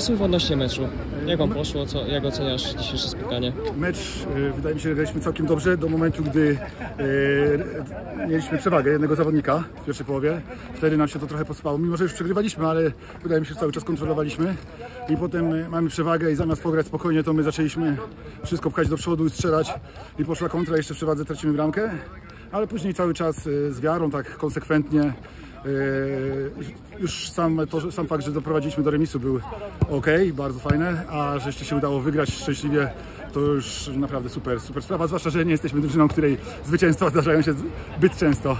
słów odnośnie meczu. Jak wam poszło? Co, jak oceniasz dzisiejsze spotkanie? Mecz, e, wydaje mi się, że graliśmy całkiem dobrze do momentu, gdy e, mieliśmy przewagę jednego zawodnika w pierwszej połowie. Wtedy nam się to trochę pospało, mimo że już przegrywaliśmy, ale wydaje mi się, że cały czas kontrolowaliśmy. I potem e, mamy przewagę i zamiast pograć spokojnie, to my zaczęliśmy wszystko pchać do przodu i strzelać. I poszła kontra, jeszcze w przewadze tracimy bramkę. Ale później cały czas e, z wiarą, tak konsekwentnie. e, Już sam, to, sam fakt, że doprowadziliśmy do remisu był ok, bardzo fajne, a że jeszcze się udało wygrać szczęśliwie, to już naprawdę super, super sprawa, zwłaszcza, że nie jesteśmy drużyną, której zwycięstwa zdarzają się zbyt często.